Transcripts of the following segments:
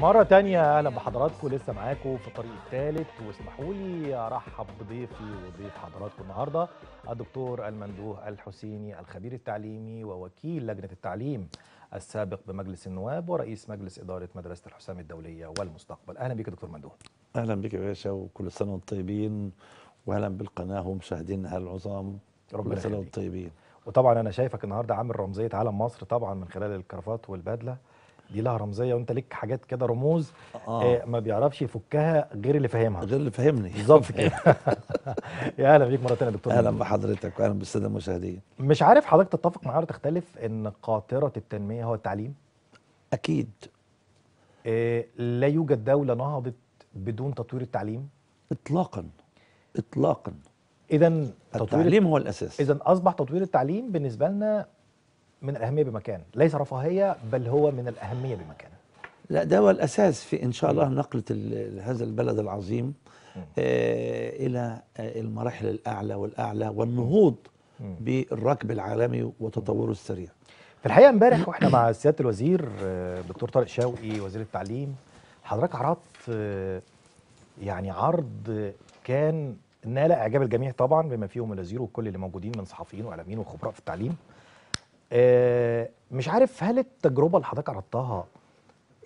مرة تانية أهلا بحضراتكم لسه معاكم في الطريق الثالث واسمحوا لي أرحب بضيفي وضيف حضراتكم النهاردة الدكتور المندوه الحسيني الخبير التعليمي ووكيل لجنة التعليم السابق بمجلس النواب ورئيس مجلس إدارة مدرسة الحسام الدولية والمستقبل. أهلا بك دكتور مندوه. أهلا بك يا باشا وكل سنه وأنتم طيبين. واهلا بالقناة ومشاهدينها العظام ربنا كل يخليك. وأنتم طيبين. وطبعا أنا شايفك النهاردة عامل رمزية علم مصر طبعا من خلال الكرافات والبدلة. دي لها رمزية وأنت ليك حاجات كده رموز آه. آه ما بيعرفش يفكها غير اللي فاهمها. غير اللي فهمني بالظبط كده. يا أهلا بيك مرة ثانية يا دكتور أهلا. بحضرتك واهلا بالسادة المشاهدين. مش عارف حضرتك تتفق معايا ولا تختلف إن قاطرة التنمية هو التعليم؟ أكيد. إيه لا يوجد دولة نهضت بدون تطوير التعليم؟ اطلاقا. اطلاقا. اذا التعليم هو الأساس. اذا أصبح تطوير التعليم بالنسبة لنا من الأهمية بمكان ليس رفاهية بل هو من الأهمية بمكان. لا ده هو الأساس في إن شاء الله نقلة ال- هذا البلد العظيم آه إلى آه المراحل الأعلى والأعلى والنهوض. بالركب العالمي وتطوره السريع. في الحقيقة امبارح وإحنا مع سيادة الوزير آه، دكتور طارق شوقي وزير التعليم حضرتك عرضت آه، يعني عرض كان نال إعجاب الجميع طبعا بما فيهم الوزير وكل اللي موجودين من صحفيين وإعلاميين وخبراء في التعليم. مش عارف هل التجربة اللي حضرتك عرضتها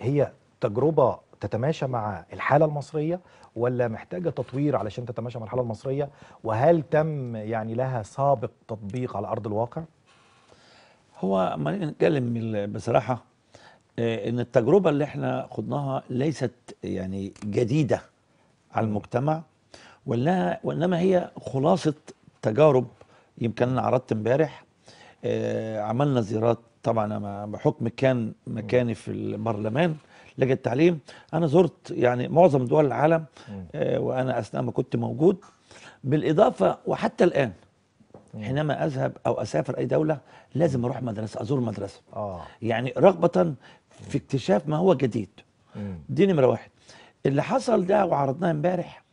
هي تجربة تتماشى مع الحالة المصرية ولا محتاجة تطوير علشان تتماشى مع الحالة المصرية؟ وهل تم يعني لها سابق تطبيق على أرض الواقع؟ هو ما نتكلم بصراحة آه، إن التجربة اللي إحنا خضناها ليست يعني جديدة على المجتمع وإنها وإنما هي خلاصة تجارب. يمكن أنا عرضت امبارح آه، عملنا زيارات طبعا بحكم كان مكاني في البرلمان لجنة التعليم. أنا زرت يعني معظم دول العالم آه، وأنا أثناء ما كنت موجود. بالإضافة وحتى الآن حينما أذهب أو أسافر أي دولة لازم أروح مدرسة أزور مدرسة. آه. يعني رغبة في اكتشاف ما هو جديد. دي نمره واحد اللي حصل ده وعرضناه امبارح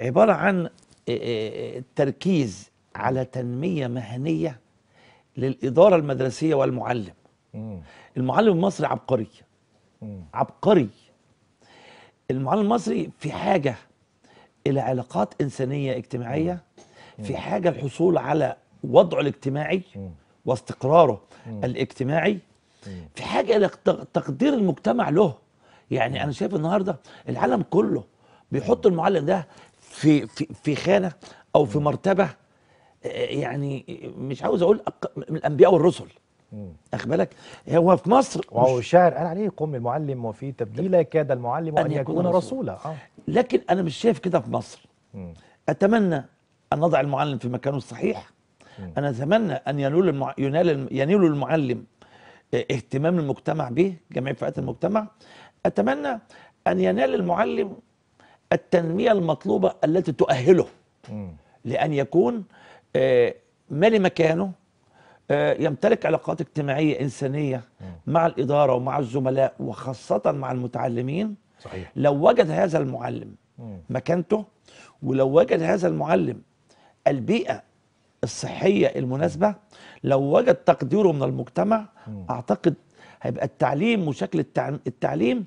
عبارة عن آه، آه، تركيز على تنمية مهنية للإدارة المدرسية والمعلم مم. المعلم المصري عبقري مم. عبقري المعلم المصري في حاجة إلى علاقات إنسانية اجتماعية في حاجة الحصول على وضعه الاجتماعي مم. واستقراره مم. الاجتماعي مم. في حاجة إلى تق- تقدير المجتمع له يعني أنا شايف النهاردة العالم كله بيحط المعلم ده في في في خانة أو في مرتبة يعني مش عاوز أقول أق- من الأنبياء والرسل. أخد بالك هو في مصر وهو مش- الشاعر قال عليه قم المعلم وفي تبديله كاد المعلم أن أن يكون يكون رسولا. آه لكن أنا مش شايف كده في مصر مم. أتمنى أن نضع المعلم في مكانه الصحيح مم. أنا أتمنى أن ينول المع... ينال الم- ينال المعلم آه، اهتمام المجتمع به جميع فئات المجتمع أتمنى أن ينال المعلم التنمية المطلوبة التي تؤهله مم. لأن يكون مالي مكانه آه، يمتلك علاقات اجتماعية إنسانية مع الإدارة ومع الزملاء وخاصة مع المتعلمين. صحيح. لو وجد هذا المعلم. مكانته ولو وجد هذا المعلم البيئة الصحية المناسبة لو وجد تقديره من المجتمع أعتقد هيبقى التعليم وشكل التع- التعليم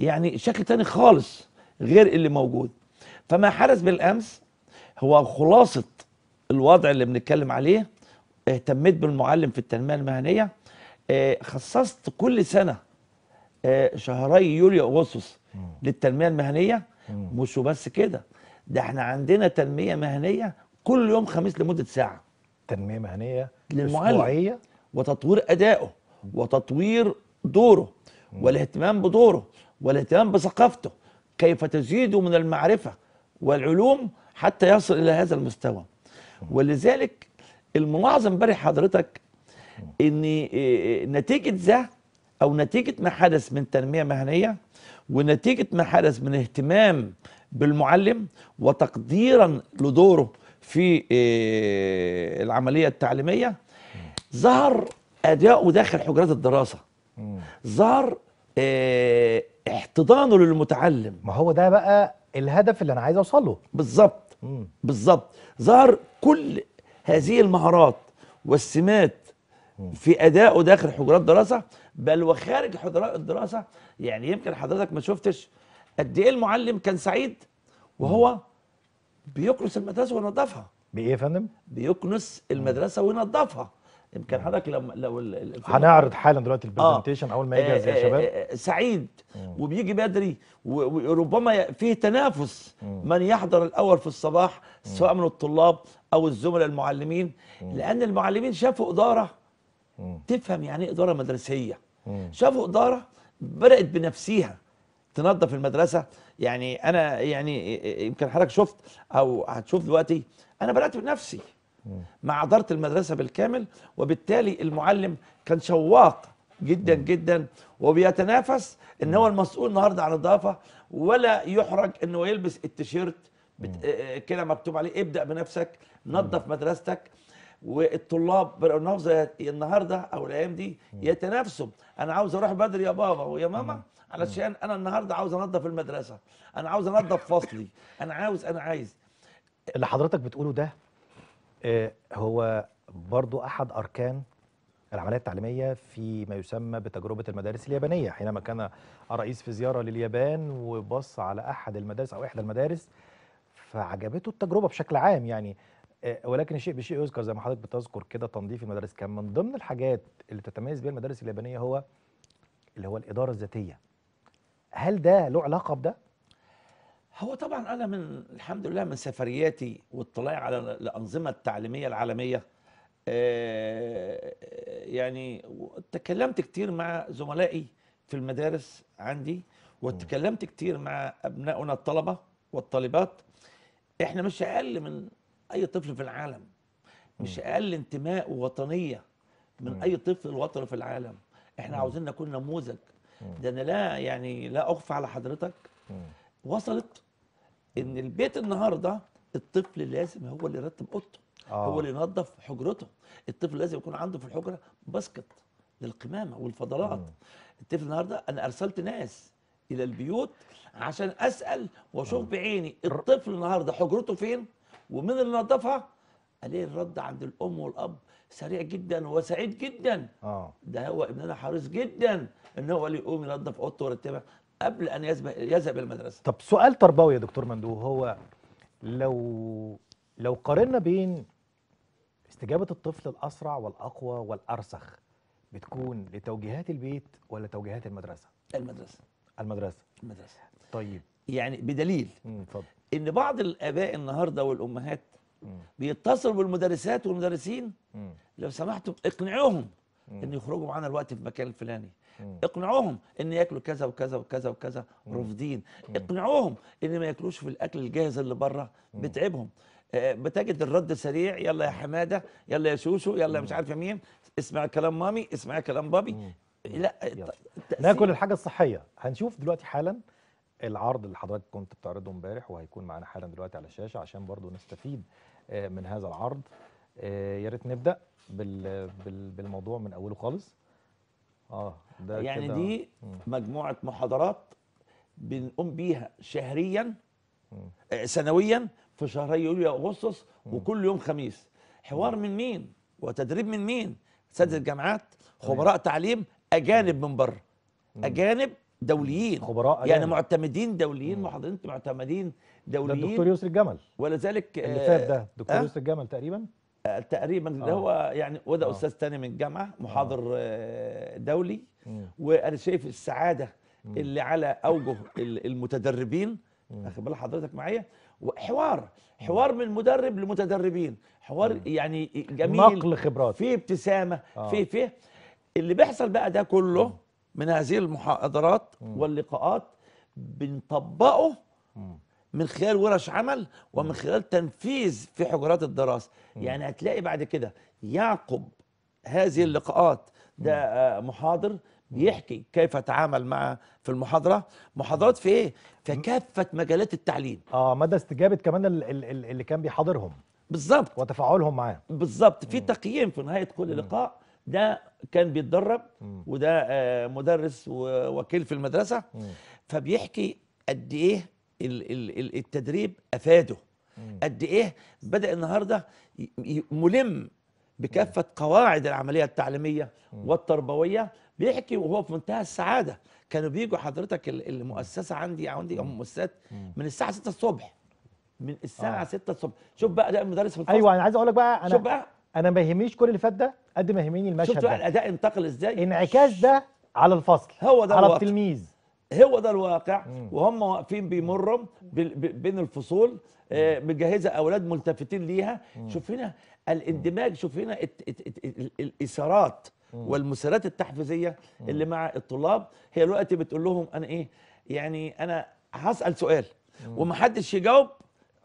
يعني شكل تاني خالص غير اللي موجود. فما حدث بالأمس هو خلاصة الوضع اللي بنتكلم عليه اهتميت بالمعلم في التنمية المهنية آه، خصصت كل سنة آه، شهري يوليو أغسطس للتنمية المهنية. مش بس كده ده إحنا عندنا تنمية مهنية كل يوم خميس لمدة ساعة. تنمية مهنية للمعلم. أسبوعية؟ وتطوير أدائه وتطوير دوره والاهتمام بدوره والاهتمام بثقافته كيف تزيد من المعرفة والعلوم حتى يصل إلى هذا المستوى. ولذلك الملاحظه امبارح حضرتك إن إيه، نتيجة ده أو نتيجة ما حدث من تنمية مهنية ونتيجة ما حدث من اهتمام بالمعلم وتقديرا لدوره في إيه، العملية التعليمية ظهر أداؤه داخل حجرات الدراسة. ظهر إيه، احتضانه للمتعلم. ما هو ده بقى الهدف اللي أنا عايز اوصل له بالظبط. بالظبط ظهر كل هذه المهارات والسمات في ادائه داخل حجرات دراسة بل وخارج حجرات الدراسة. يعني يمكن حضرتك ما شفتش قد إيه المعلم كان سعيد وهو بيكنس المدرسة وينظفها بإيه يا فندم؟ بيكنس المدرسة وينظفها يمكن حضرتك لو لو هنعرض حالا دلوقتي آه. ال presentation أول ما يجهز يا آه، شباب. آه، آه، سعيد. وبيجي بدري. وربما فيه تنافس من يحضر الأول في الصباح سواء من الطلاب أو الزملاء المعلمين لأن المعلمين شافوا إدارة تفهم يعني إيه إدارة مدرسية. شافوا إدارة بدأت بنفسها تنظف المدرسة. يعني أنا يعني يمكن حضرتك شفت أو هتشوف دلوقتي أنا بدأت بنفسي. مع اداره المدرسة بالكامل وبالتالي المعلم كان شواق جدا جدا وبيتنافس إن هو المسؤول النهارده عن النظافه ولا يحرج إنه يلبس التيشيرت بت... آه، كده مكتوب عليه ابدأ بنفسك نظف مدرستك والطلاب بقوا النهارده أو الأيام دي يتنافسوا. أنا عاوز أروح بدري يا بابا ويا ماما علشان أنا النهارده عاوز أنظف المدرسة أنا عاوز أنظف فصلي أنا عاوز أنا عايز. اللي حضرتك بتقوله ده آه، هو برضو أحد أركان العملية التعليمية في ما يسمى بتجربة المدارس اليابانية. حينما كان الرئيس في زيارة لليابان وبص على أحد المدارس أو إحدى المدارس فعجبته التجربة بشكل عام يعني. آه، ولكن الشيء بشيء يذكر زي ما حضرتك بتذكر كده تنظيف المدارس. كان من ضمن الحاجات اللي تتميز بها المدارس اليابانية هو اللي هو الإدارة الذاتية. هل ده له علاقة بده؟ هو طبعا أنا من الحمد لله من سفرياتي واطلاعي على الأنظمة التعليمية العالمية آه، يعني تكلمت كتير مع زملائي في المدارس عندي وتكلمت كتير مع أبنائنا الطلبة والطالبات. إحنا مش أقل من أي طفل في العالم مش أقل انتماء ووطنية من أي طفل وطني في العالم. إحنا عاوزين نكون نموذج. ده أنا لا يعني لا أخفى على حضرتك. وصلت إن البيت النهارده الطفل لازم هو اللي يرتب أوضته آه. هو اللي ينظف حجرته. الطفل لازم يكون عنده في الحجرة باسكت للقمامة والفضلات. الطفل النهارده أنا أرسلت ناس إلى البيوت عشان أسأل وأشوف بعيني الطفل النهارده حجرته فين ومين اللي نظفها؟ ألاقي الرد عند الأم والأب سريع جدا وسعيد جدا. آه. ده هو ابننا حريص جدا إن هو اللي يقوم ينظف أوضته ويرتبها. قبل أن يذهب يذهب المدرسة. طب سؤال تربوي يا دكتور مندوب هو لو لو قارنا بين استجابة الطفل الأسرع والأقوى والأرسخ بتكون لتوجيهات البيت ولا توجيهات المدرسة؟ المدرسة. المدرسة. المدرسة. طيب. يعني بدليل اتفضل. إن بعض الآباء النهارده والأمهات مم، بيتصلوا بالمدرسات والمدرسين مم، لو سمحتوا اقنعوهم. إن يخرجوا معانا الوقت في المكان الفلاني. اقنعوهم إن ياكلوا كذا وكذا وكذا وكذا رافضين. اقنعوهم إن ما ياكلوش في الأكل الجاهز اللي بره بتعبهم. آه، بتجد الرد سريع يلا يا حمادة يلا يا شوشو يلا مش عارف مين اسمع كلام مامي اسمع كلام بابي. لا ناكل الحاجة الصحية. هنشوف دلوقتي حالا العرض اللي حضرتك كنت بتعرضه امبارح وهيكون معانا حالا دلوقتي على الشاشة عشان برضو نستفيد آه، من هذا العرض. آه، يا ريت بال بالموضوع من أوله خالص. آه ده يعني كده- دي. مجموعة محاضرات بنقوم بيها شهريا. آه، سنويا في شهري يوليو واغسطس وكل يوم خميس. حوار من مين؟ وتدريب من مين؟ اساتذه الجامعات خبراء تعليم أجانب من بره. أجانب دوليين. خبراء يعني أجانب. معتمدين دوليين محاضرين معتمدين ده دوليين. الدكتور يسري الجمل ولذلك اللي آه، فات ده دكتور آه؟ يسري الجمل تقريبا. آه، تقريبا اللي آه. هو يعني وده آه. أستاذ تاني من الجامعة محاضر آه، دولي. مم. وأنا شايف السعادة اللي على أوجه ال- المتدربين. واخد بال حضرتك معايا. وحوار حوار من مدرب لمتدربين. حوار يعني جميل. نقل خبرات. في ابتسامة آه. في في اللي بيحصل بقى ده كله من هذه المحاضرات واللقاءات بنطبقه مم. من خلال ورش عمل ومن خلال تنفيذ في حجرات الدراسه يعني هتلاقي بعد كده يعقب هذه اللقاءات ده آه، محاضر بيحكي كيف تعامل مع في المحاضرة. محاضرات في إيه؟ في كافة مجالات التعليم. آه مدى استجابة كمان ال- ال- ال- اللي كان بيحاضرهم. بالظبط وتفاعلهم معاه. بالظبط في تقييم في نهاية كل لقاء ده كان بيتدرب. وده آه، مدرس ووكيل في المدرسة. فبيحكي قد إيه التدريب أفاده. قد إيه بدأ النهارده ملم بكافة قواعد العملية التعليمية والتربوية. بيحكي وهو في منتهى السعادة. كانوا بيجوا حضرتك ال- المؤسسة عندي عندي مؤسسات من الساعة 6 الصبح. من الساعة آه. 6 الصبح. شوف بقى اداء المدرس في الفصل. أيوه أنا عايز أقول لك بقى شوف أنا بقى. أنا ما يهمنيش كل اللي فات ده قد ما يهمني المشهد شفت بقى الأداء انتقل إزاي. انعكاس ده على الفصل هو ده على. التلميذ. هو ده الواقع وهم واقفين بيمروا بين الفصول آه، مجهزة أولاد ملتفتين ليها. شوف هنا الاندماج شوف هنا الإثارات والمسيرات التحفيزية اللي مع الطلاب. هي دلوقتي بتقول لهم أنا إيه يعني أنا هسأل سؤال ومحدش يجاوب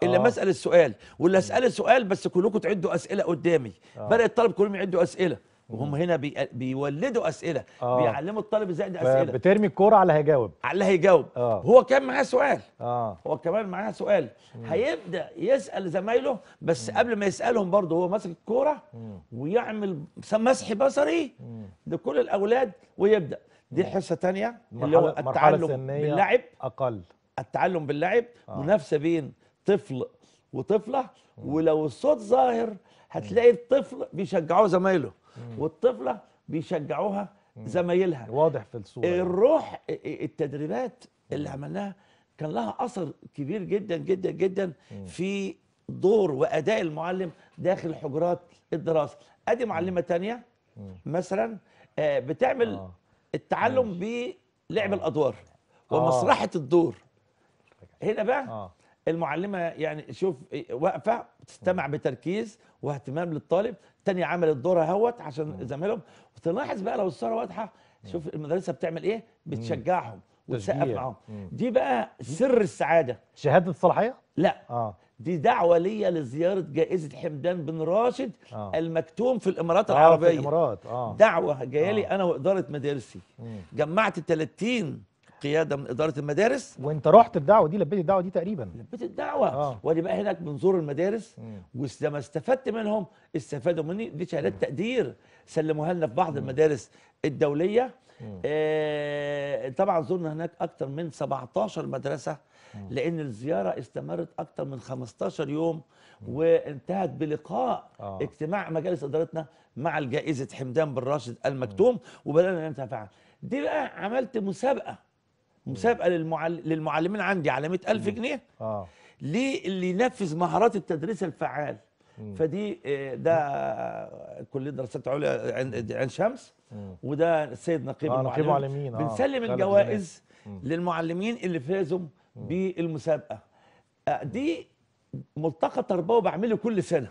إلا آه. ما أسأل السؤال واللي أسأل السؤال بس كلكم تعدوا أسئلة قدامي. بدا الطالب كلهم يعدوا أسئلة. وهم هنا بي بيولدوا أسئلة آه. بيعلموا الطالب إزاي يعد أسئلة. بترمي الكورة على هيجاوب. على اللي هيجاوب. آه. هو كان معاه سؤال. آه. هو كمان معاه سؤال. هيبدأ يسأل زمايله بس قبل ما يسألهم برضه هو ماسك الكورة ويعمل مسح بصري لكل الأولاد ويبدأ. دي حصه تانية اللي هو التعلم باللعب. أقل. التعلم باللعب. آه. منافسة بين طفل وطفلة. ولو الصوت ظاهر هتلاقي الطفل بيشجعوه زمايله. والطفلة بيشجعوها زمايلها. واضح في الصورة. الروح التدريبات اللي عملناها كان لها أثر كبير جدا جدا جدا في دور وأداء المعلم داخل حجرات الدراسة. أدي معلمة تانية مثلا آه، بتعمل آه. التعلم بلعب الأدوار آه. ومسرحه الدور. هنا بقى آه. المعلمة يعني شوف واقفة بتستمع بتركيز واهتمام للطالب. تاني عملت دورها اهوت عشان زميلهم وتلاحظ بقى لو الصورة واضحة شوف المدرسة بتعمل إيه؟ بتشجعهم وتسقف. معاهم. دي بقى سر السعادة. شهادة الصلاحية؟ لا. آه. دي دعوة ليا لزيارة جائزة حمدان بن راشد آه. المكتوم في الإمارات آه، في العربية. الإمارات. آه. دعوة جاية لي آه. أنا وإدارة مدارسي. مم. جمعت 30 قيادة من إدارة المدارس؟ وانت رحت الدعوة دي لبيت الدعوة دي تقريبا. لبيت الدعوة. آه. وأدي بقى هناك بنزور المدارس. مم. ولما استفدت منهم استفادوا مني. دي شهادات تقدير. سلموها لنا في بعض المدارس الدولية. آه طبعا زرنا هناك أكتر من 17 مدرسة. لأن الزيارة استمرت أكتر من 15 يوم. وانتهت بلقاء آه. اجتماع مجالس إدارتنا مع الجائزة حمدان بن راشد المكتوم. وبدأنا نتفاعل دي بقى عملت مسابقة. مسابقة للمعل... للمعلمين عندي على 100000 جنيه. آه. ليه اللي ينفذ مهارات التدريس الفعال. فدي آه، ده كلية دراسات عليا عين شمس. وده السيد نقيب آه، المعلمين معلمين، آه، بنسلم الجوائز. للمعلمين اللي فازوا بالمسابقة. آه، دي ملتقى تربوي بعمله كل سنة.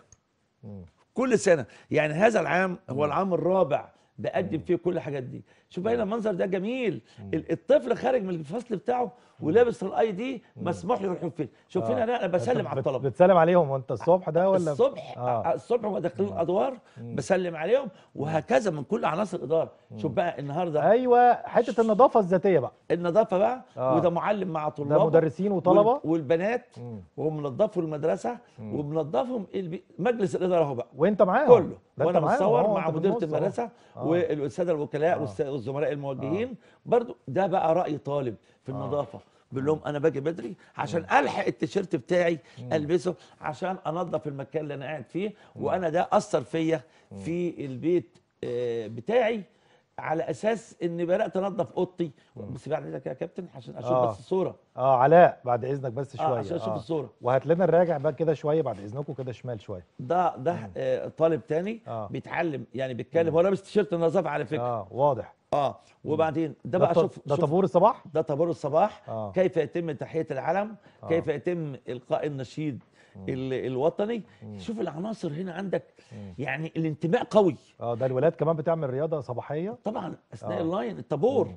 مم. كل سنة. يعني هذا العام هو العام الرابع بقدم فيه كل الحاجات دي. شوف هنا المنظر ده جميل. ال- الطفل خارج من الفصل بتاعه ولابس الاي دي مسموح له يروح فين. شوف هنا لا أنا بسلم على الطلبه بتسلم عليهم. وانت الصبح ده ولا؟ الصبح آه. الصبح وهو داخلين الأدوار بسلم عليهم وهكذا من كل عناصر الإدارة. شوف بقى النهارده. أيوه حتة النظافة الذاتية بقى. النظافة بقى آه. وده معلم مع طلابه ده مدرسين وطلبة. وال- والبنات. ومنظفوا المدرسة ومنظفهم مجلس الإدارة اهو بقى. وأنت معاهم. كله. وأنا أهو، مع مديرة. المدرسة آه. والساده الوكلاء آه. والزملاء الموجهين برضو ده بقى رأي طالب في النظافة. بقول لهم أنا باجي بدري عشان ألحق التيشيرت بتاعي ألبسه عشان أنظف المكان اللي أنا قاعد فيه وأنا ده أثر فيا في البيت آه، بتاعي على أساس إني بدأت أنظف أوضتي. بس بعد اذنك يا كابتن عشان أشوف آه. بس الصورة. آه علاء بعد إذنك بس شوية. آه عشان أشوف الصورة. وهات لنا الراجع بقى كده شوية بعد إذنكم كده شمال شوية. ده ده آه، طالب تاني آه. بيتعلم يعني بيتكلم. هو لابس تيشيرت النظافة على فكرة. آه واضح. آه وبعدين ده بقى شوف ده طابور الصباح؟ ده طابور الصباح. آه. كيف يتم تحية العلم؟ آه. كيف يتم إلقاء النشيد ال- الوطني؟ شوف العناصر هنا عندك. يعني الانتماء قوي. آه ده الولاد كمان بتعمل رياضة صباحية؟ طبعا أثناء آه. ال line الطابور.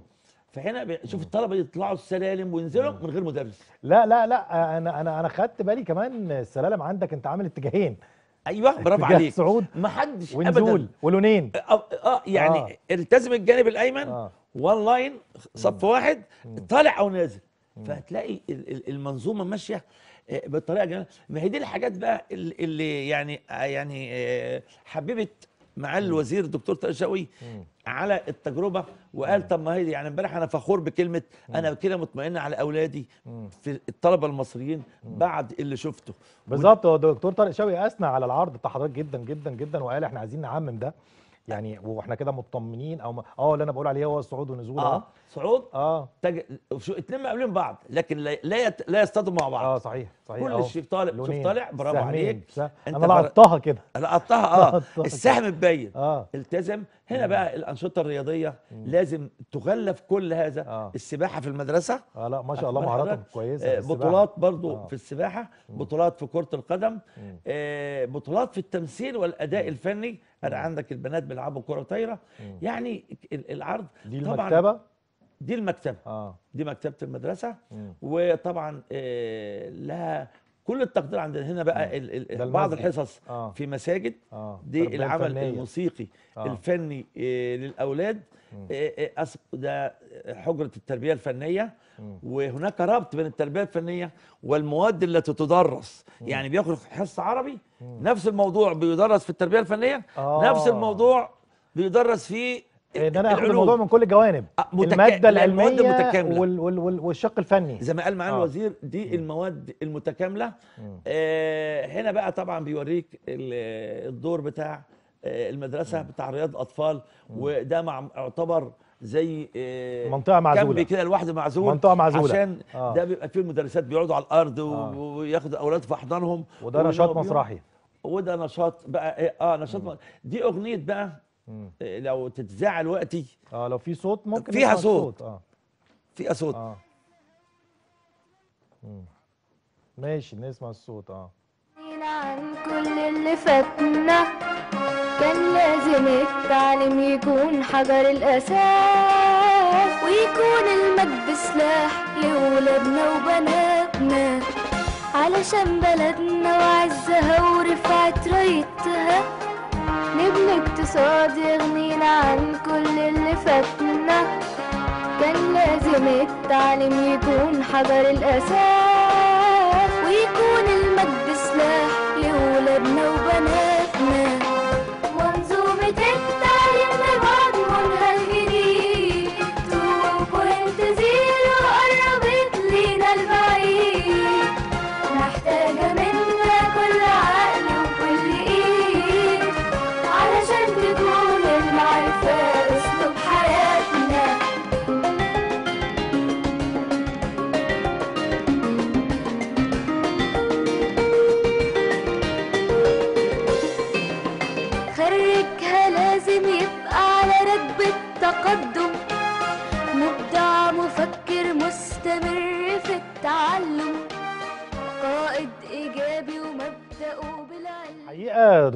فهنا شوف الطلبة يطلعوا السلالم وينزلوا من غير مدرس. لا لا لا أنا أنا أنا خدت بالي كمان السلالم عندك أنت عامل اتجاهين. أيوه برافو عليك. صعود ما حدش ونزول ابدا ولونين آه, آه يعني آه. التزم الجانب الأيمن آه. one line صف واحد طالع أو نازل. فهتلاقي ال- ال- المنظومة ماشية آه، بطريقه جميله ما هي دي الحاجات بقى ال- اللي يعني آه، يعني آه، حببت مع الوزير الدكتور طارق شوقي على التجربة وقال طب ما هي يعني امبارح أنا فخور بكلمة أنا كده مطمئن على أولادي في الطلبة المصريين بعد اللي شفته. بالظبط هو دكتور طارق شوقي أثنى على العرض بتاع حضرتك جدا جدا جدا وقال إحنا عايزين نعمم ده. يعني وإحنا كده مطمنين أو آه اللي أنا بقول عليه هو الصعود والنزول آه. صعود؟ آه. تج... شو اتنين مقابلين بعض لكن لا لا, يت... لا يصطدموا مع بعض. آه صحيح صحيح كل. شيء طالع شوف طالع برافو عليك. سه- أنت أنا لقطتها كده لقطتها آه السهم مبين. آه. التزم. هنا بقى الأنشطة الرياضية. لازم تغلف كل هذا. آه. السباحة في المدرسة. آه لا ما شاء الله حضرتك؟ كويسة آه،. بطولات برضو آه. في السباحة بطولات في كرة القدم آه، بطولات في التمثيل والأداء الفني. أنا عندك البنات بيلعبوا كرة طايرة؟ يعني ال- العرض دي طبعا المكتبه دي المكتبة. آه. دي مكتبة المدرسة. مم. وطبعا آه، لها كل التقدير عندنا. هنا بقى ال- ال- ده بعض. الحصص آه. في مساجد. آه. دي العمل فنية. الموسيقي آه. الفني آه، للأولاد. آه، آه، ده حجرة التربية الفنية. مم. وهناك ربط بين التربية الفنية والمواد التي تدرس. يعني بياخد حصه عربي نفس الموضوع بيدرس في التربية الفنية آه. نفس الموضوع بيدرس في ان أنا آخد. الموضوع من كل الجوانب آه، متكا- المادة العلمية متكاملة. وال وال وال والشق الفني زي ما قال معالي آه. الوزير دي المواد المتكاملة آه هنا بقى طبعا بيوريك ال- الدور بتاع آه المدرسة بتاع رياض الاطفال وده مع يعتبر زي آه منطقة معزولة. كامب كده لوحده معزول منطقة معزولة. عشان آه. ده بيبقى فيه المدرسات بيقعدوا على الأرض آه. وياخدوا أولاد في احضانهم وده نشاط. مسرحي وده نشاط بقى إيه؟ آه نشاط م- دي أغنية بقى مم. آه، لو تتذاع دلوقتي آه لو في صوت ممكن فيها صوت. الصوت. آه فيها صوت آه. ماشي نسمع الصوت آه عن كل اللي فاتنا كان لازم التعليم يكون حجر الأساس ويكون المجد سلاح لولادنا وبناتنا. علشان بلدنا وعزها ورفعت رايتها نبني اقتصاد يغنينا عن كل اللي فاتنا. كان لازم التعليم يكون حجر الأساس ويكون المجد سلاح لولادنا وبناتنا.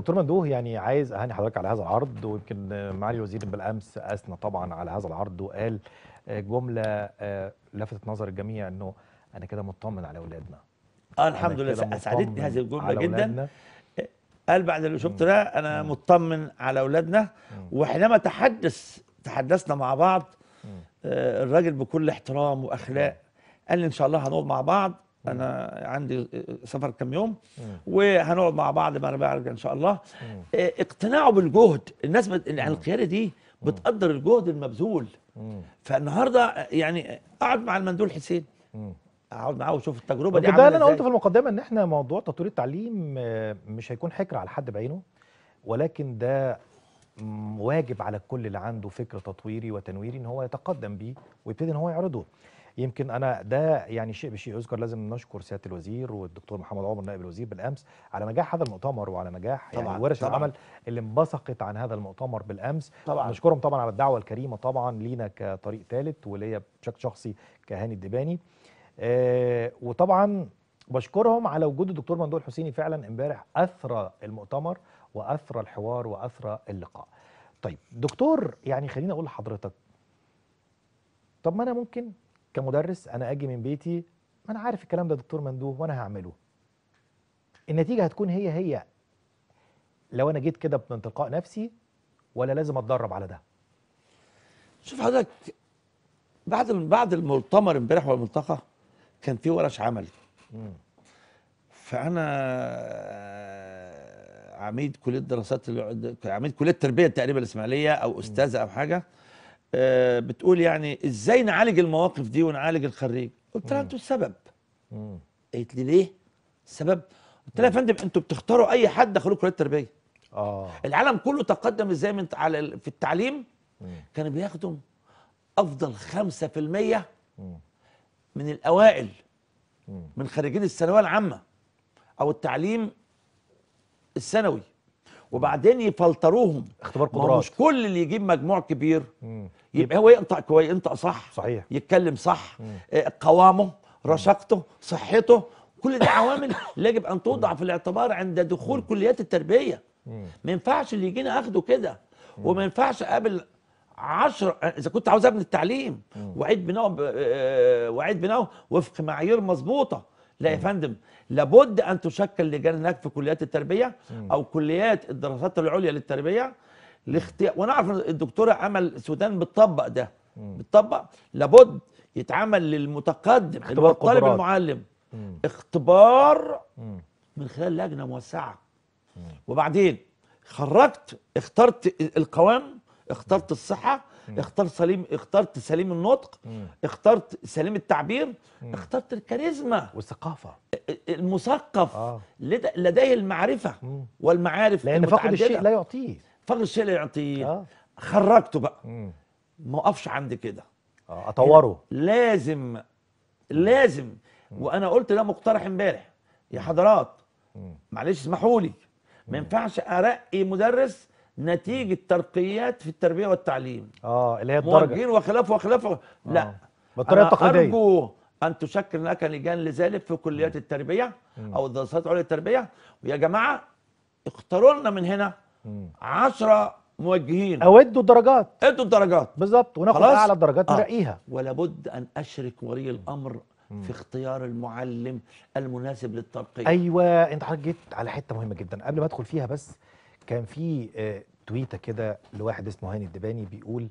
دكتور مندوه يعني عايز أهني حضرتك على هذا العرض ويمكن آه، معالي الوزير بالأمس أثنى طبعا على هذا العرض وقال آه، جملة آه، لفتت نظر الجميع إنه أنا كده مطمن على أولادنا. آه الحمد لله اسعدتني هذه الجملة جدا. أولادنا. قال بعد اللي شفت ده أنا مطمن على أولادنا. وحينما تحدث تحدثنا مع بعض آه، الراجل بكل احترام وأخلاق قال لي إن شاء الله هنقعد مع بعض. أنا عندي آه، سفر كام يوم وهنقعد مع بعض ما أنا برجع إن شاء الله. آه، اقتناعه بالجهد. الناس بت... يعني القيادة دي بتقدر الجهد المبذول. فالنهاردة آه، يعني أقعد مع المندول حسين. أقعد معاه وأشوف التجربة دي ده اللي أنا قلته في المقدمة إن إحنا موضوع تطوير التعليم آه، مش هيكون حكر على حد بعينه ولكن ده واجب على الكل اللي عنده فكر تطويري وتنويري إن هو يتقدم بيه ويبتدي إن هو يعرضه. يمكن أنا ده يعني شيء بشيء يذكر لازم نشكر سيادة الوزير والدكتور محمد عمر نائب الوزير بالأمس على نجاح هذا المؤتمر وعلى نجاح طبعاً، يعني ورش طبعاً. العمل اللي انبثقت عن هذا المؤتمر بالأمس طبعاً. نشكرهم طبعا على الدعوة الكريمة طبعا لينا كطريق ثالث وليا بشكل شخصي كهاني الدباني آه وطبعا بشكرهم على وجود الدكتور ممدوح الحسيني فعلا امبارح أثرى المؤتمر وأثرى الحوار وأثرى اللقاء. طيب دكتور يعني خليني أقول لحضرتك طب ما أنا ممكن كمدرس أنا أجي من بيتي ما أنا عارف الكلام ده دكتور مندوه وأنا هعمله. النتيجة هتكون هي هي لو أنا جيت كده من تلقاء نفسي ولا لازم أتدرب على ده؟ شوف حضرتك بعد بعد المؤتمر امبارح والملتقى كان في ورش عمل مم. فأنا عميد كلية دراسات الع- عميد كلية التربية تقريبا الإسماعيلية أو استاذه أو حاجة بتقول يعني إزاي نعالج المواقف دي ونعالج الخريج؟ قلت لها أنتوا السبب. قالت لي ليه؟ السبب قلت لها يا فندم أنتوا بتختاروا أي حد دخلوا كلية التربية. آه. العالم كله تقدم إزاي من على في التعليم. كانوا بياخدوا أفضل 5% مم. من الأوائل. من خريجين الثانوية العامة أو التعليم الثانوي. وبعدين يفلتروهم. اختبار قدرات. مش كل اللي يجيب مجموع كبير. مم. يبقى هو ينطق كويس ينطق صح. صحيح. يتكلم صح. آه، قوامه رشاقته صحته. كل دي عوامل يجب أن توضع في الاعتبار عند دخول كليات التربية. مم. ما ينفعش اللي يجينا أخده كده. وما ينفعش اقابل عشر إذا كنت عاوز أبني التعليم. واعيد بناءه ب- آه، واعيد بناءه وفق معايير مظبوطة. لا يا فندم لابد أن تشكل لجان هناك في كليات التربية أو كليات الدراسات العليا للتربية لاختيار وأنا اعرف الدكتوره امل السودان بتطبق ده. بتطبق لابد يتعمل للمتقدم اللي هو اختبار الطالب. المعلم. مم. اختبار مم. من خلال لجنة موسعة. وبعدين خرجت اخترت القوام اخترت الصحة اخترت سليم اخترت سليم النطق مم. اخترت سليم التعبير اخترت الكاريزما والثقافة. المثقف لد- لديه المعرفة مم. والمعارف لأن فقد. الشيء لا يعطيه. فقد الشيء لا يعطيه. آه. خرجته بقى. ما اقفش عند كده. آه أطوره. لازم لازم. وأنا قلت ده مقترح امبارح. يا حضرات. معلش اسمحوا لي. ما ينفعش أرقي مدرس نتيجة ترقيات في التربية والتعليم. آه اللي هي الدرجة. موجهين وخلافه وخلافه لا. آه. بالطريقة أنا التقليدية. أرجو أن تشكل هناك لجان لذلك في كليات التربية أو الدراسات العليا للتربيه ويا جماعة اختاروا لنا من هنا مم. 10 موجهين. أو ادوا الدرجات. أدوا الدرجات. بالظبط. وناخد؟ أعلى الدرجات آه. نرقيها ولا بد أن أشرك ولي الأمر في اختيار المعلم المناسب للترقية. أيوه. أنت حضرتك جيت على حتة مهمة جدا. قبل ما أدخل فيها بس كان في آه، tweet ة كده لواحد اسمه هاني الدباني بيقول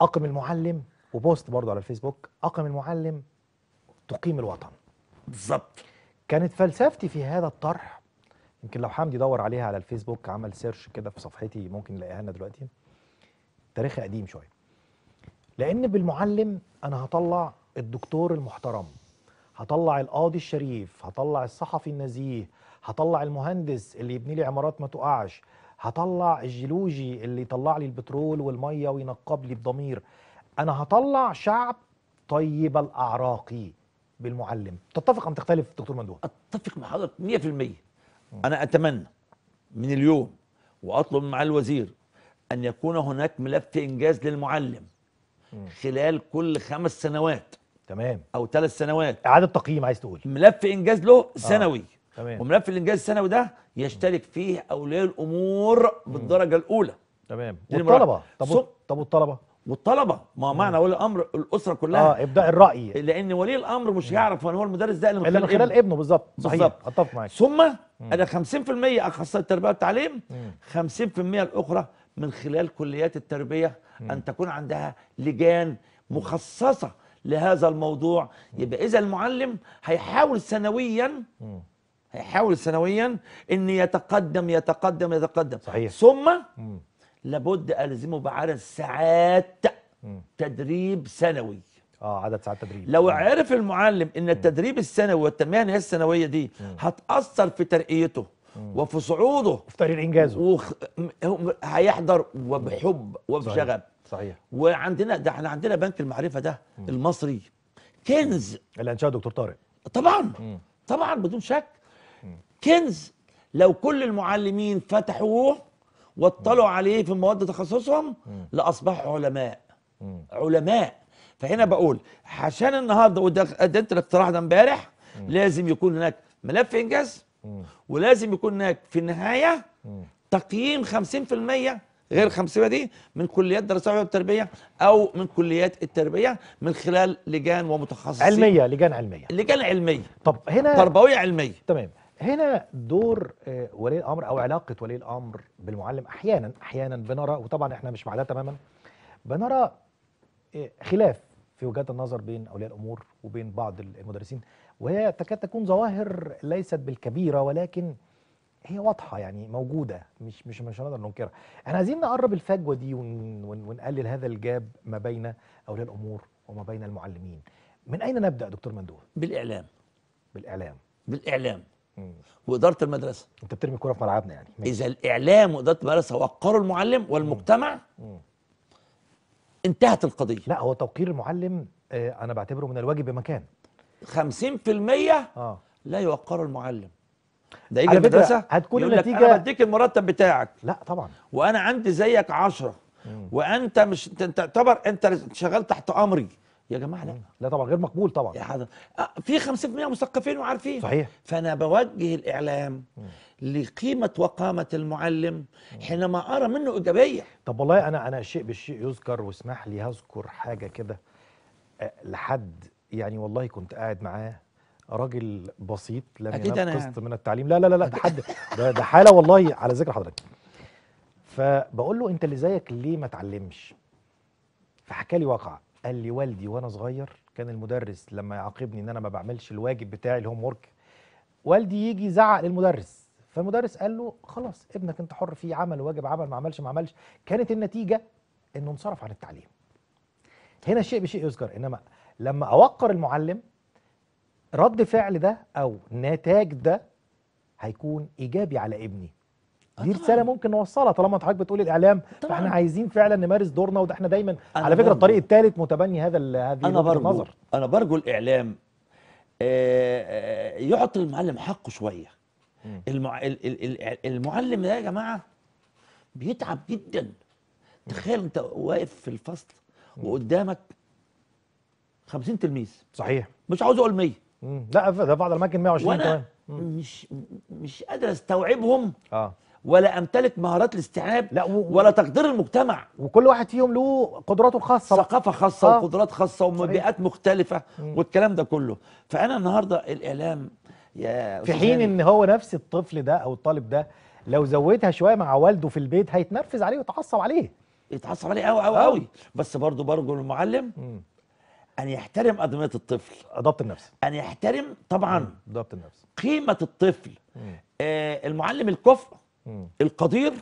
أقم المعلم وبوست برضه على الفيسبوك أقم المعلم تقيم الوطن. بالظبط. كانت فلسفتي في هذا الطرح يمكن لو حمدي دور عليها على الفيسبوك عمل search كده في صفحتي ممكن يلاقيها لنا دلوقتي. تاريخها قديم شوية. لأن بالمعلم أنا هطلع الدكتور المحترم هطلع القاضي الشريف هطلع الصحفي النزيه هطلع المهندس اللي يبني لي عمارات ما تقعش. هطلع الجيولوجي اللي يطلع لي البترول والمية وينقب لي بضمير. أنا هطلع شعب طيب الاعراقي بالمعلم. تتفق أم تختلف دكتور مندوب أتفق مع حضرتك 100% أنا أتمنى من اليوم وأطلب مع الوزير أن يكون هناك ملف إنجاز للمعلم خلال كل خمس سنوات تمام. أو ثلاث سنوات. إعادة تقييم عايز تقول. ملف إنجاز له سنوي. تمام. وملف الإنجاز السنوي ده يشترك فيه أولياء الأمور بالدرجة الأولى. تمام. والطلبة. طب طب والطلبة؟ والطلبة. ما هو معنى ولي الأمر الأسرة كلها. آه إبداء الرأي. لأن ولي الأمر مش هيعرف من هو المدرس ده إلا من خلال خلال ابنه. بالظبط. صحيح. بالظبط. أتفق معاك. ثم أنا 50% أخصائي التربية والتعليم مم. 50% الأخرى من خلال كليات التربية أن تكون عندها لجان مخصصة لهذا الموضوع. يبقى إذا المعلم هيحاول سنويا مم. هيحاول سنويا إن يتقدم يتقدم يتقدم. صحيح. ثم مم. لابد ألزمه بعدد ساعات مم. تدريب سنوي. آه عدد ساعات تدريب. لو عرف المعلم إن التدريب السنوي والتنمية السنوية دي هتأثر في ترقيته وفي صعوده. وفي تقرير إنجازه. وخ... هيحضر وبحب وبشغف. صحيح. صحيح وعندنا ده إحنا عندنا بنك المعرفة ده المصري. كنز. اللي انشاه دكتور طارق. طبعا. طبعا بدون شك. كنز. لو كل المعلمين فتحوه واطلعوا عليه في مواد تخصصهم لاصبحوا علماء. علماء. فهنا بقول عشان النهارده وده قدمت الاقتراح ده امبارح لازم يكون هناك ملف إنجاز. ولازم يكون هناك في النهاية. تقييم 50% غير 50 دي من كليات دراسات العليا والتربيه أو من كليات التربية من خلال لجان ومتخصصين. علمية لجان علمية. لجان علمية. طب هنا تربوية علمية. تمام. هنا دور آه، ولي الأمر أو علاقة ولي الأمر بالمعلم أحيانا أحيانا بنرى وطبعا إحنا مش مع ده تماما بنرى آه، خلاف في وجهات النظر بين أولياء الأمور وبين بعض المدرسين وهي تكاد تكون ظواهر ليست بالكبيرة ولكن هي واضحة يعني موجودة مش مش مش هنقدر ننكرها. إحنا عايزين نقرب الفجوة دي ون ون ونقلل هذا الجاب ما بين أولياء الأمور وما بين المعلمين. من أين نبدأ دكتور مندوب؟ بالإعلام. بالإعلام. بالإعلام. وإدارة المدرسة. أنت بترمي كورة في ملعبنا يعني. ماشي. إذا الإعلام وإدارة المدرسة وقروا المعلم والمجتمع مم. انتهت القضية. لا هو توقير المعلم آه أنا بعتبره من الواجب بمكان. 50% آه. لا يوقروا المعلم. ده يجي المدرسة هتكون النتيجة- أنا بديك المرتب بتاعك. لا طبعا. وأنا عندي زيك عشرة. مم. وأنت مش تعتبر أنت شغال تحت أمري. يا جماعة لا. لا طبعا غير مقبول طبعا. يا حضر آه، في 50% مثقفين وعارفين. صحيح. فأنا بوجه الإعلام لقيمة وقامة المعلم حينما أرى منه إيجابية. طب والله أنا أنا الشيء بالشيء يذكر واسمح لي هذكر حاجة كده أه، لحد يعني والله كنت قاعد معاه راجل بسيط لم أكيد أنا. يعني. من التعليم. لا لا لا لا ده حد. ده, ده حالة والله على ذكر حضرتك. فبقول له أنت اللي زيك ليه ما اتعلمش فحكى لي واقع قال لي والدي وأنا صغير كان المدرس لما يعاقبني إن أنا ما بعملش الواجب بتاعي الهوم ورك والدي يجي يزعق للمدرس. فالمدرس قال له خلاص ابنك أنت حر فيه عمل واجب عمل ما عملش ما عملش. كانت النتيجة إنه انصرف عن التعليم. هنا شيء بشيء يذكر إنما لما أوقر المعلم رد فعل ده أو نتاج ده هيكون إيجابي على ابني. دي. رساله ممكن نوصلها طالما حضرتك بتقول الإعلام طبعاً. فاحنا عايزين فعلا نمارس دورنا وده إحنا دايما على فكرة الطريق الثالث متبني هذا هذه أنا برجو النظر. أنا برجو الإعلام آه، آه، يعطي المعلم حقه شوية. المع... ال- ال- ال- المعلم ده يا جماعة بيتعب جدا. تخيل أنت واقف في الفصل وقدامك 50 تلميذ. صحيح. مش عاوز أقول 100 مم. لا ده بعض الأماكن 120 كمان. مش مش قادر أستوعبهم. آه. ولا أمتلك مهارات الاستيعاب لا و... ولا تقدير المجتمع. وكل واحد فيهم له قدراته الخاصة. ثقافة خاصة آه. وقدرات خاصة وبيئات مختلفة مم. والكلام ده كله. فأنا النهارده الإعلام يا في حين إن هو نفس الطفل ده أو الطالب ده لو زودها شوية مع والده في البيت هيتنرفز عليه ويتعصب عليه. يتعصب عليه قوي قوي آه. قوي بس برضه برجو المعلم أن يحترم أدمية الطفل. ضبط النفس. أن يحترم طبعا ضبط النفس. قيمة الطفل. آه المعلم الكفء القدير.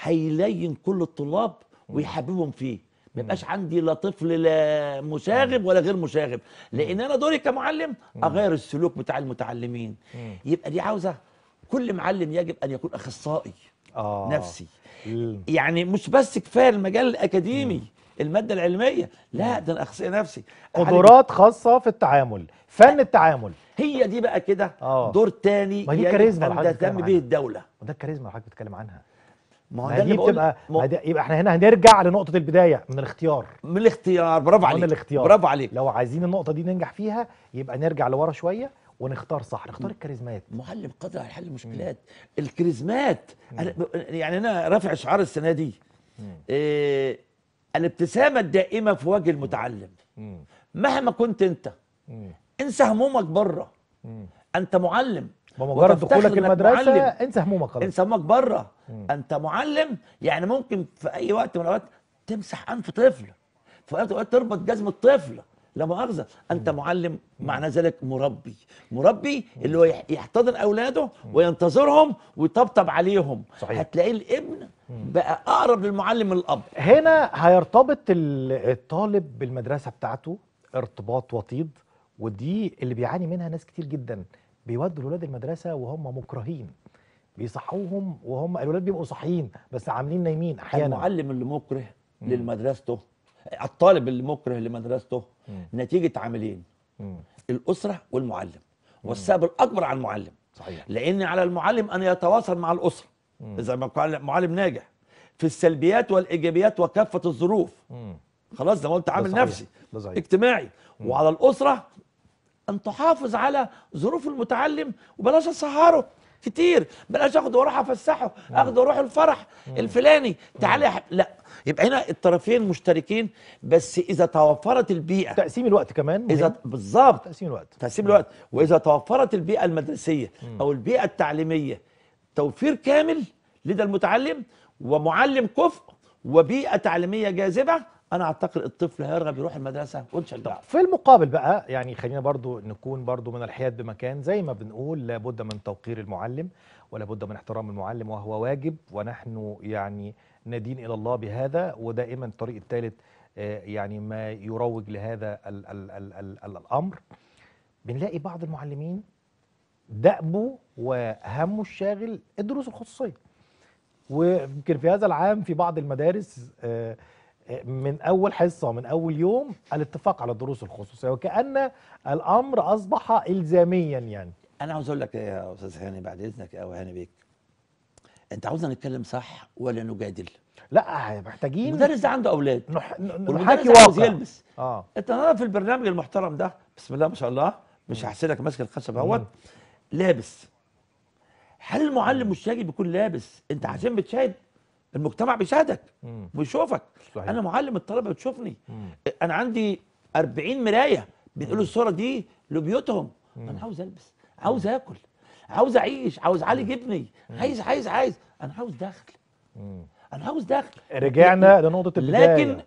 هيلين كل الطلاب ويحببهم فيه. ما يبقاش عندي لا طفل لا مشاغب ولا غير مشاغب. لأن أنا دوري كمعلم أغير السلوك بتاع المتعلمين. يبقى دي عاوزة كل معلم يجب أن يكون أخصائي آه. نفسي. يعني مش بس كفاية المجال الأكاديمي. المادة العلمية. لا ده أنا اخصائي نفسي. قدرات خاصة في التعامل. فن التعامل. هي دي بقى كده آه. دور تاني ما دي يجب الكاريزما اللي حضرتك تهتم به. الدولة. وده الكاريزما اللي حضرتك بتتكلم عنها. ما هو ما ده اللي دي بتبقى ما- ما يبقى إحنا هنا هنرجع لنقطة البداية من الاختيار. من الاختيار. برافو من عليك الاختيار. برافو عليك. لو عايزين النقطة دي ننجح فيها يبقى نرجع لورا شوية ونختار صح. نختار الكاريزمات. معلم قادر على حل المشكلات. الكاريزمات. أنا يعني أنا رافع شعار السنة دي. إيه الابتسامة الدائمة في وجه المتعلم. مم. مهما كنت انت مم. انسى همومك بره. مم. انت معلم. بمجرد دخولك المدرسة معلم. انسى همومك خلاص. انسى همومك بره. انت معلم يعني ممكن في أي وقت من الأوقات تمسح أنف طفل. في وقت من تربط جزم الطفل. لا مؤاخذة. انت معلم معنى ذلك مربي. مربي اللي هو يح- يحتضن أولاده وينتظرهم ويطبطب عليهم. صحيح. هتلاقي الابن بقى أقرب للمعلم من الأب. هنا هيرتبط ال- الطالب بالمدرسة بتاعته ارتباط وطيد ودي اللي بيعاني منها ناس كتير جدا. بيودوا الولاد المدرسة وهم مكرهين. بيصحوهم وهم الولاد بيبقوا صاحيين بس عاملين نايمين أحيانا. المعلم اللي مكره لمدرسته الطالب اللي مكره لمدرسته نتيجة عاملين. الأسرة والمعلم. والسبب الاكبر على المعلم. صحيح. لأن على المعلم أن يتواصل مع الأسرة. اذا ما كان معلم ناجح. في السلبيات والإيجابيات وكافة الظروف. خلاص زي ما قلت عامل. نفسي. اجتماعي. وعلى الأسرة أن تحافظ على ظروف المتعلم وبلاش أسهره كتير. بلاش أخده وأروح أفسحه أخده وأروح الفرح الفلاني. تعالى يا. لا. يبقى هنا الطرفين مشتركين بس إذا توفرت البيئة تقسيم الوقت كمان اذا مهم. بالظبط تقسيم الوقت. تقسيم الوقت. وإذا توفرت البيئة المدرسية أو البيئة التعليمية توفير كامل لدى المتعلم ومعلم كفء وبيئة تعليمية جاذبة أنا أعتقد الطفل هيرغب يروح المدرسة ونشجعه في المقابل بقى يعني خلينا برضو نكون برضو من الحياد بمكان زي ما بنقول لابد من توقير المعلم ولا بد من احترام المعلم وهو واجب ونحن يعني ندين إلى الله بهذا ودائما الطريق الثالث آه، يعني ما يروج لهذا ال ال ال ال ال الأمر. بنلاقي بعض المعلمين دأبه وهمه الشاغل الدروس الخصوصية. ويمكن في هذا العام في بعض المدارس آه، آه، من أول حصة من أول يوم الاتفاق على الدروس الخصوصية وكأن الأمر أصبح الزاميا يعني. أنا عاوز أقول لك يا أستاذ هاني بعد إذنك أو هاني بيك أنت عاوزنا نتكلم صح ولا نجادل؟ لا محتاجين المدرس ده عنده أولاد. نح... نحاكي عاوز واقع. يلبس. آه. أنت النهارده في البرنامج المحترم ده بسم الله ما شاء الله مش هحسدك ماسك الخشب أهوت. لابس. هل المعلم مش يجب يكون لابس؟ انت عشان بتشاهد المجتمع بيشاهدك مم. صحيح. أنا معلم الطلبة بتشوفني. مم. أنا عندي 40 مراية بينقلوا الصورة دي لبيوتهم. أنا عاوز ألبس عاوز آكل عاوز أعيش عاوز اعالج ابني عايز عايز عايز. أنا عاوز دخل. مم. أنا عاوز دخل. رجعنا لنقطة البداية. لكن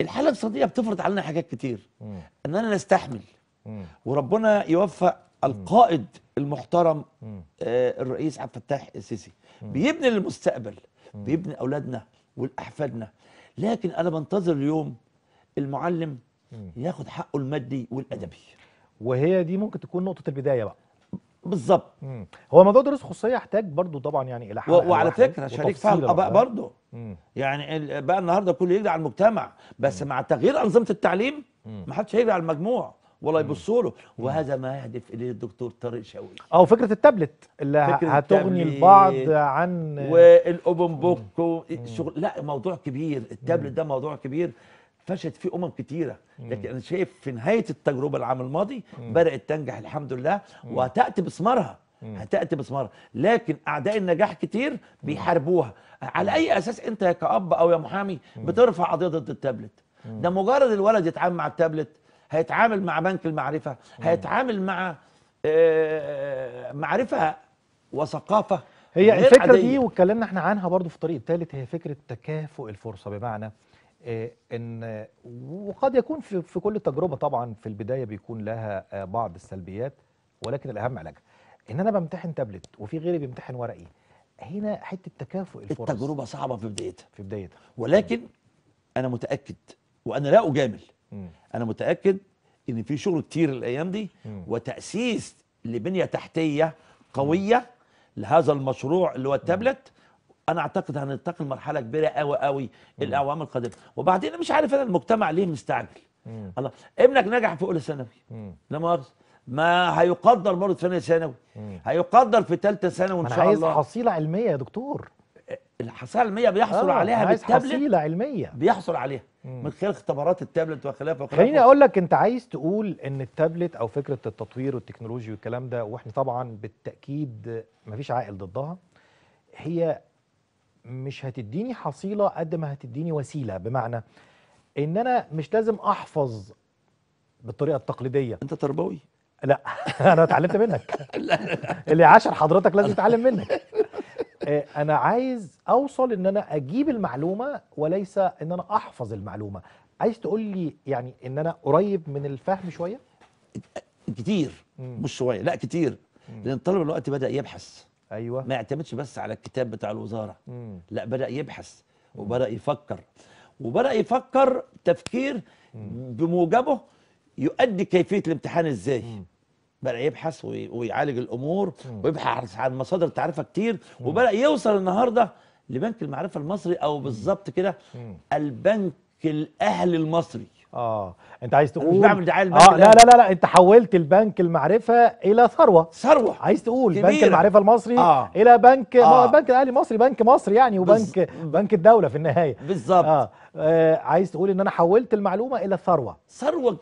الحالة الاقتصادية بتفرض علينا حاجات كتير. مم. اننا نستحمل. مم. وربنا يوفق القائد المحترم مم. آه، الرئيس عبد الفتاح السيسي. بيبني للمستقبل بيبني أولادنا والاحفادنا لكن أنا بنتظر اليوم المعلم ياخد حقه المادي والأدبي. وهي دي ممكن تكون نقطة البداية بقى. بالظبط مم. هو موضوع دروس خصوصية يحتاج برضو طبعا يعني إلى حلقة وعلى فكرة شريك الاباء لوحدها. برضه مم. يعني بقى النهارده كله يجري على المجتمع بس مع تغيير أنظمة التعليم ما حدش هيجري على المجموع. ولا يبصوا له. وهذا ما يهدف إليه الدكتور طارق شوقي. أو فكرة التابلت اللي فكرة هتغني البعض عن والأوبن بوك والشغل لا موضوع كبير. التابلت ده موضوع كبير. فشلت فيه أمم كتيرة. لكن أنا شايف في نهاية التجربة العام الماضي بدأت تنجح الحمد لله. وهتأتي بثمارها هتأتي بثمارها لكن أعداء النجاح كتير بيحاربوها. على أي أساس؟ أنت يا كأب أو يا محامي بترفع قضية ضد التابلت. ده مجرد الولد يتعامل مع التابلت. هيتعامل مع بنك المعرفة هيتعامل مع آه، معرفة وثقافة هي الفكرة عادية. دي واتكلمنا إحنا عنها برضو في الطريق الثالث هي فكرة تكافؤ الفرصة بمعنى آه، إن وقد يكون في في كل تجربة طبعا في البداية بيكون لها آه، بعض السلبيات ولكن الأهم علاجها. إن أنا بمتحن تابلت وفي غيري بيمتحن ورقي هنا حتة تكافؤ الفرص. التجربة صعبة في بدايتها. في بدايتها. ولكن أنا متأكد وأنا لا أجامل مم. أنا متأكد إن في شغل كتير الأيام دي مم. وتأسيس لبنية تحتية قوية لهذا المشروع اللي هو التابلت. أنا أعتقد هننتقل مرحلة كبيرة قوي قوي الأعوام القادمة. وبعدين مش عارف أنا المجتمع ليه مستعجل. مم. الله ابنك نجح في أولى ثانوي. مم. لا مؤاخذة. ما هيقدر برضه في ثانية ثانوي. مم. هيقدر في ثالثه ثانوي إن شاء عايز الله. حصيلة علمية يا دكتور. الحصيلة العلمية بيحصل آه، عليها بالتابلت؟ حصيلة علمية. بيحصل عليها. من خلال اختبارات التابلت وخلافه وخلافه خليني أقول لك أنت عايز تقول إن التابلت أو فكرة التطوير والتكنولوجي والكلام ده وإحنا طبعا بالتأكيد مفيش عائل ضدها هي مش هتديني حصيلة قد ما هتديني وسيلة. بمعنى إن أنا مش لازم أحفظ بالطريقة التقليدية. أنت تربوي. لا أنا اتعلمت منك. اللي عاشر حضرتك لازم يتعلم منك. أنا عايز أوصل إن أنا أجيب المعلومة وليس إن أنا أحفظ المعلومة. عايز تقول لي يعني إن أنا قريب من الفهم شوية؟ كتير مم. مش شوية لا كتير. لأن الطالب دلوقتي بدأ يبحث. أيوه. ما يعتمدش بس على الكتاب بتاع الوزارة. مم. لا بدأ يبحث وبدأ يفكر. وبدأ يفكر تفكير بموجبه يؤدي كيفية الامتحان إزاي. بدا يبحث وي- ويعالج الأمور ويبحث عن مصادر تعرفها كتير وبدا يوصل النهارده لبنك المعرفة المصري أو بالظبط كده البنك الأهلي المصري. آه. أنت عايز تقول مش بعمل دعاية للبنك آه. لا. لا لا لا. أنت حولت البنك المعرفة إلى ثروة. ثروة. عايز تقول بنك كبيرة. المعرفة المصري آه. إلى بنك آه. آه. البنك الأهلي المصري بنك مصر يعني وبنك بنك الدولة في النهاية. بالظبط. آه. آه. عايز تقول إن أنا حولت المعلومة إلى ثروة. ثروة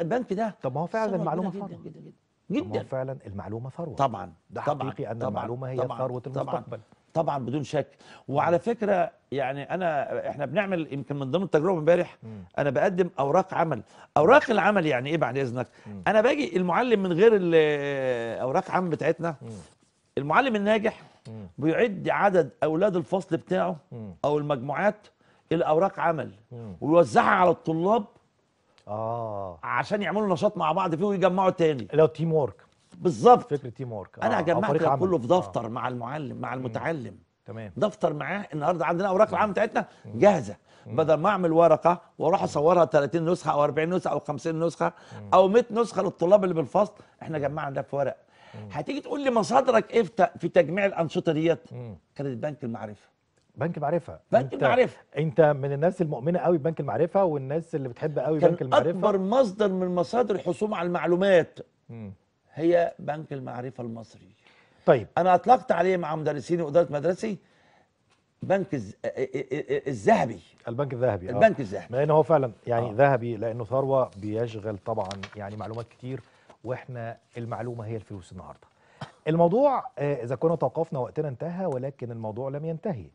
البنك ده طب ما هو فعلا المعلومة ثروة. جدا جدا ما جدا هو فعلا المعلومة ثروة. طبعا ده طبعا حقيقي أن طبعا المعلومة هي طبعا ثروة طبعا المستقبل. طبعا بدون شك. وعلى فكرة يعني أنا إحنا بنعمل يمكن من ضمن التجربة امبارح أنا بقدم أوراق عمل. أوراق العمل يعني إيه بعد إذنك؟ أنا باجي المعلم من غير أوراق عمل بتاعتنا المعلم الناجح بيعد عدد أولاد الفصل بتاعه. أو المجموعات الاوراق عمل. ويوزعها على الطلاب آه. عشان يعملوا نشاط مع بعض فيه ويجمعوا تاني اللي هو team work بالظبط. فكرة team work أنا أو جمعت. كله في آه. دفتر مع المعلم مع المتعلم. تمام. دفتر معاه النهارده عندنا أوراق العمل بتاعتنا جاهزة. بدل ما أعمل ورقة وأروح أصورها 30 نسخة أو 40 نسخة أو 50 نسخة أو 100 نسخة للطلاب اللي بالفصل إحنا جمعنا ده في ورق. هتيجي تقول لي مصادرك إيه في تجميع الأنشطة ديت. كانت بنك المعرفة. بنك معرفه بنك أنت- المعرفة. انت من الناس المؤمنة قوي ببنك المعرفة والناس اللي بتحب قوي بنك المعرفة أكبر مصدر من مصادر الحصول على المعلومات. هي بنك المعرفة المصري طيب أنا أطلقت عليه مع مدرسيني وإدارة مدرسي بنك الذهبي البنك الذهبي آه. البنك الذهبي لأن هو فعلا يعني آه. ذهبي لأنه ثروة بيشغل طبعا يعني معلومات كتير وإحنا المعلومة هي الفلوس النهارده الموضوع آه، إذا كنا توقفنا وقتنا انتهى ولكن الموضوع لم ينتهي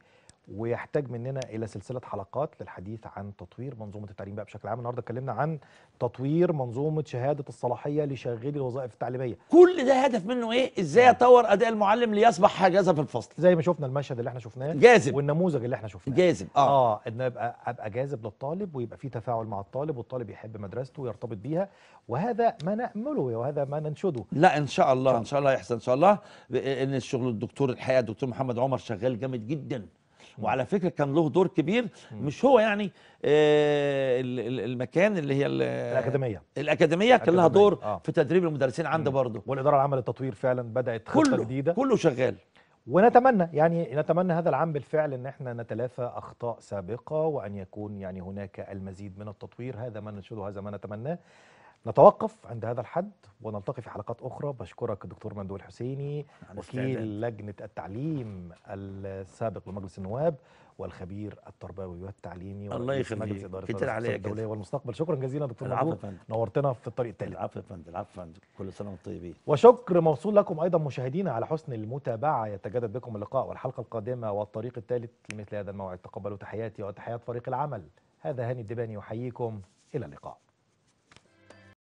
ويحتاج مننا إلى سلسلة حلقات للحديث عن تطوير منظومة التعليم بقى بشكل عام. النهارده اتكلمنا عن تطوير منظومة شهادة الصلاحية لشاغلي الوظائف التعليمية. كل ده هدف منه إيه؟ إزاي أطور أداء المعلم ليصبح حاجزه في الفصل. زي ما شفنا المشهد اللي إحنا شفناه جاذب. والنموذج اللي إحنا شفناه. جاذب آه. آه إن ابقى أبقى جاذب للطالب ويبقى في تفاعل مع الطالب والطالب يحب مدرسته ويرتبط بيها وهذا ما نأمله وهذا ما ننشده. لا إن شاء الله إن شاء الله يحصل إن شاء الله ان الشغل الدكتور الحقيقة الدكتور محمد عمر شغال جامد جدا. وعلى فكرة كان له دور كبير. مش هو يعني آه ال- ال- المكان اللي هي ال- الأكاديمية. الأكاديمية كان لها دور آه. في تدريب المدرسين عندي برضه. والإدارة العامة للتطوير فعلا بدأت خطة كله جديدة. كله شغال. ونتمنى يعني نتمنى هذا العام بالفعل إن إحنا نتلافى أخطاء سابقة وأن يكون يعني هناك المزيد من التطوير. هذا ما ننشده هذا ما نتمناه. نتوقف عند هذا الحد ونلتقي في حلقات أخرى. بشكرك الدكتور مندوب الحسيني. وكيل لجنة التعليم السابق بمجلس النواب والخبير التربوي والتعليمي الله يخليك. مجلس كتير عليا كده. الدوليه والمستقبل. شكرا جزيلا دكتور مندوب. نورتنا في الطريق الثالث العفو يا فندم. العفو يا فندم. كل سنة وأنتم طيبين. وشكر موصول لكم أيضا مشاهدينا على حسن المتابعة. يتجدد بكم اللقاء والحلقة القادمة والطريق الثالث لمثل هذا الموعد. تقبلوا تحياتي وتحيات فريق العمل. هذا هاني الدباني يحييكم إلى اللقاء.